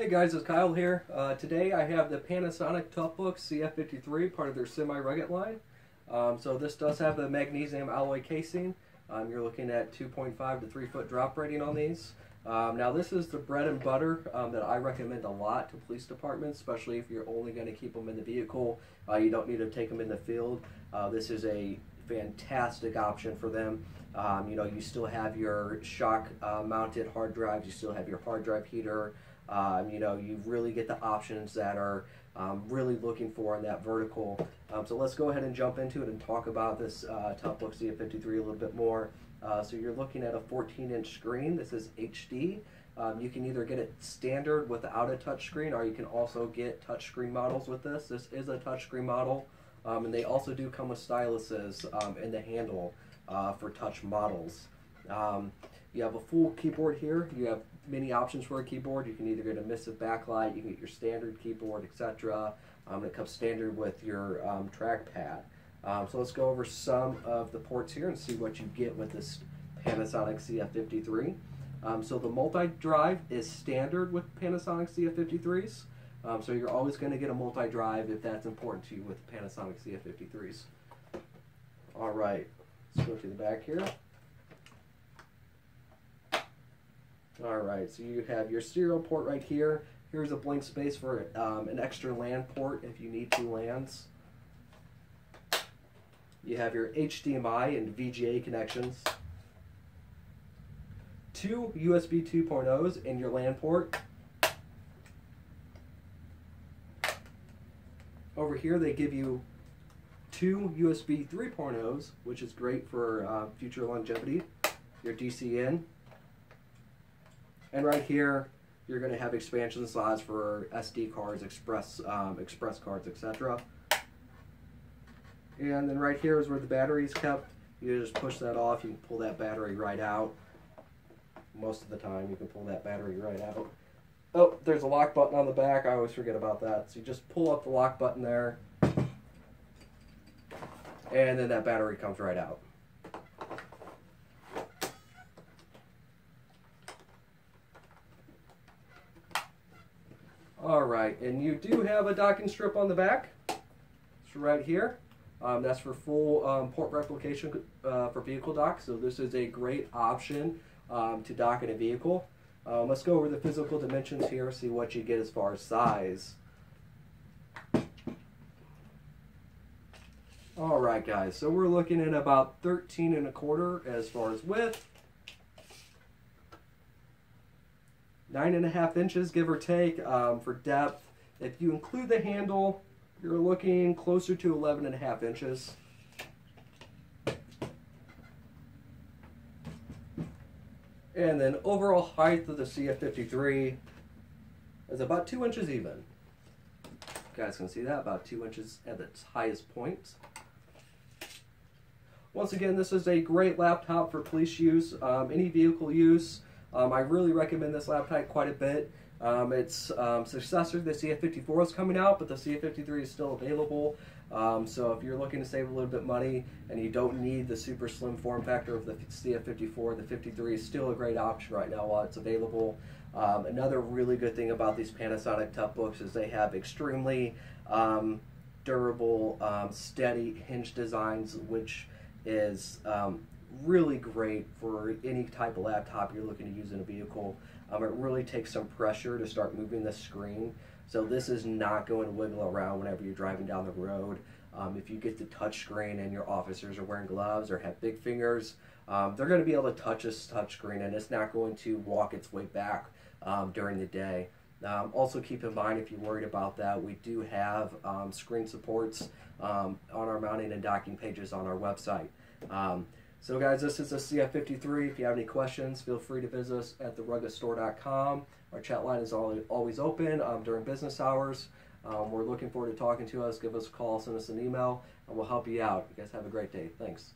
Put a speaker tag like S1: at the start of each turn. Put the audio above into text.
S1: Hey guys, it's Kyle here. Uh, today I have the Panasonic Toughbook CF53, part of their semi-rugged line. Um, so this does have the magnesium alloy casing. Um, you're looking at 2.5 to 3 foot drop rating on these. Um, now this is the bread and butter um, that I recommend a lot to police departments, especially if you're only going to keep them in the vehicle. Uh, you don't need to take them in the field. Uh, this is a fantastic option for them. Um, you know, you still have your shock uh, mounted hard drives, you still have your hard drive heater. Um, you know, you really get the options that are um, really looking for in that vertical. Um, so let's go ahead and jump into it and talk about this uh, Toughbook CF53 a little bit more. Uh, so you're looking at a 14 inch screen. This is HD. Um, you can either get it standard without a touchscreen or you can also get touchscreen models with this. This is a touchscreen model. Um, and they also do come with styluses um, in the handle uh, for touch models. Um, you have a full keyboard here. You have many options for a keyboard. You can either get an emissive backlight, you can get your standard keyboard, etc. Um, it comes standard with your um, trackpad. Um, so let's go over some of the ports here and see what you get with this Panasonic CF53. Um, so the multi-drive is standard with Panasonic CF53s. Um, so you're always going to get a multi-drive if that's important to you with Panasonic CF53s. All right, let's go to the back here. All right, so you have your serial port right here. Here's a blank space for um, an extra LAN port if you need two LANs. You have your HDMI and VGA connections. Two USB 2.0s in your LAN port. Over here they give you two USB 3.0s, which is great for uh, future longevity. Your DC in. And right here, you're going to have expansion slots for SD cards, express um, express cards, etc. And then right here is where the battery is kept. You just push that off. You can pull that battery right out. Most of the time, you can pull that battery right out. Oh, there's a lock button on the back. I always forget about that. So you just pull up the lock button there. And then that battery comes right out. All right, and you do have a docking strip on the back. It's right here. Um, that's for full um, port replication uh, for vehicle dock. So this is a great option um, to dock in a vehicle. Um, let's go over the physical dimensions here, see what you get as far as size. All right, guys, so we're looking at about 13 and a quarter as far as width. nine and a half inches, give or take, um, for depth. If you include the handle, you're looking closer to 11 and a half inches. And then overall height of the CF53 is about two inches even. You guys can see that, about two inches at its highest point. Once again, this is a great laptop for police use, um, any vehicle use. Um, I really recommend this laptop quite a bit. Um, its um, successor, the CF54, is coming out, but the CF53 is still available. Um, so if you're looking to save a little bit money and you don't need the super slim form factor of the CF54, the 53 is still a great option right now while it's available. Um, another really good thing about these Panasonic Toughbooks is they have extremely um, durable, steady hinge designs, which is um, really great for any type of laptop you're looking to use in a vehicle. Um, it really takes some pressure to start moving the screen. So this is not going to wiggle around whenever you're driving down the road. Um, if you get the touch screen and your officers are wearing gloves or have big fingers, um, they're going to be able to touch this touch screen and it's not going to walk its way back um, during the day. Um, also keep in mind if you're worried about that, we do have um, screen supports um, on our mounting and docking pages on our website. So guys, this is a CF53. If you have any questions, feel free to visit us at theruggedstore.com. Our chat line is always open um, during business hours. Um, we're looking forward to talking to us. Give us a call, send us an email, and we'll help you out. You guys have a great day. Thanks.